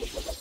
you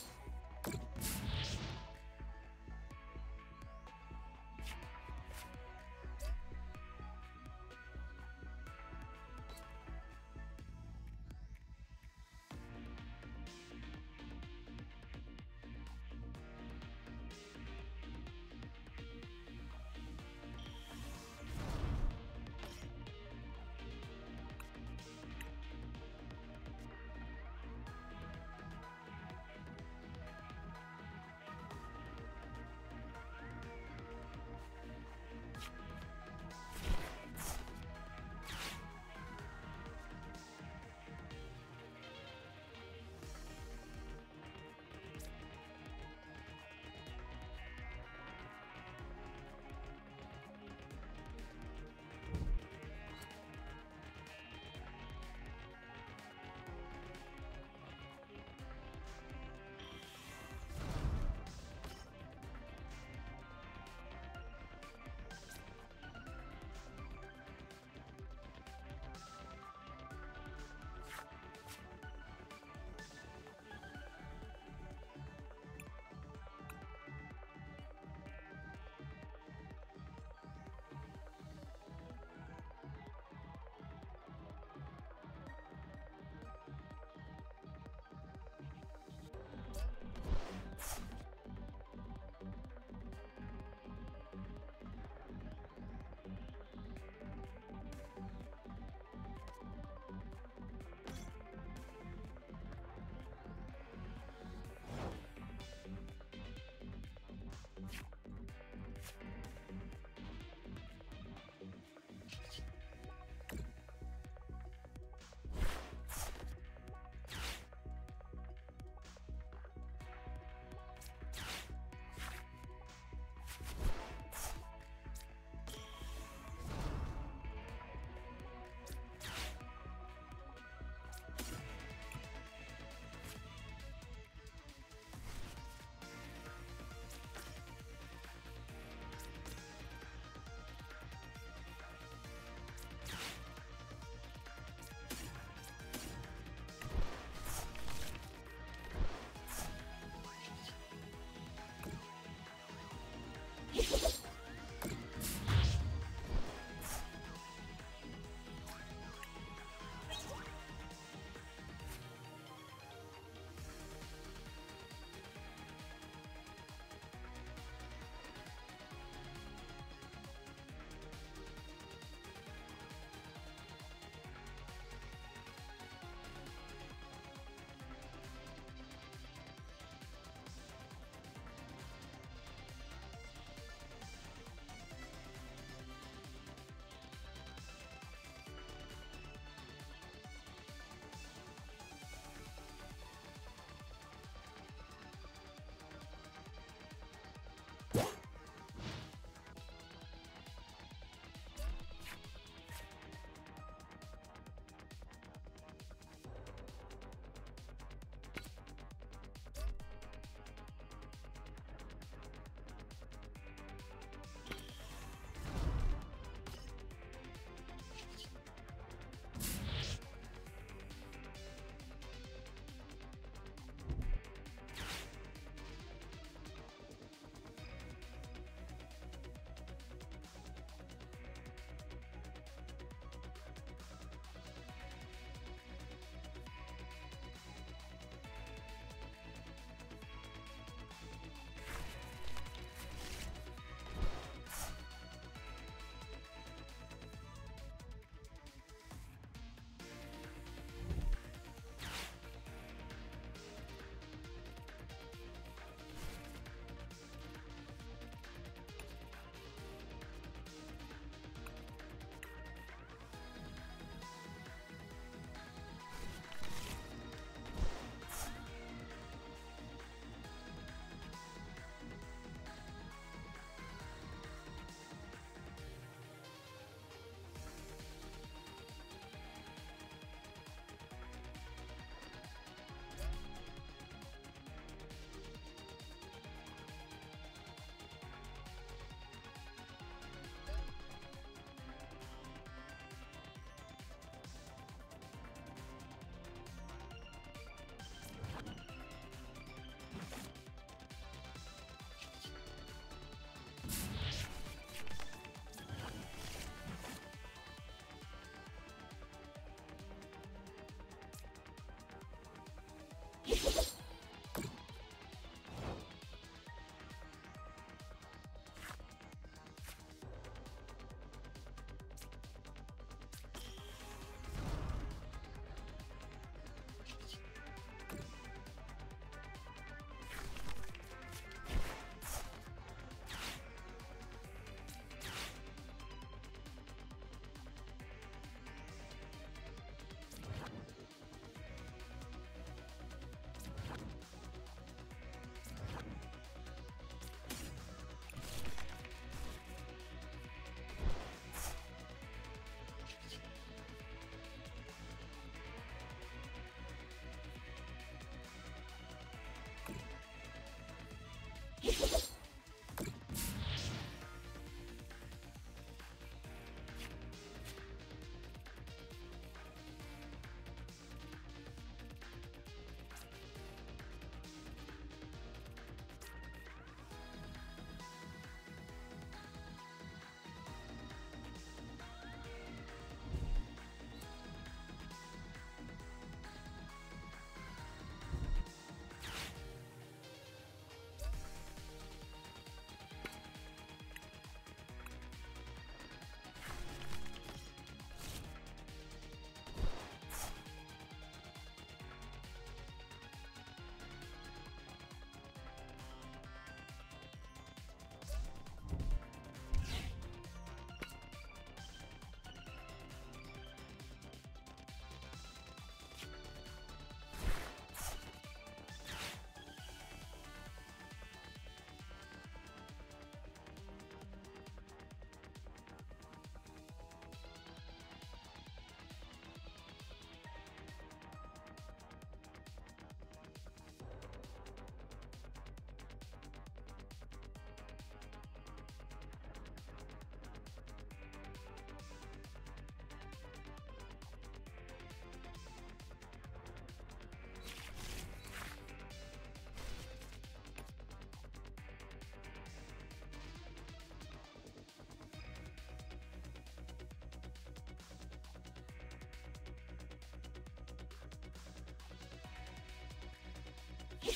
you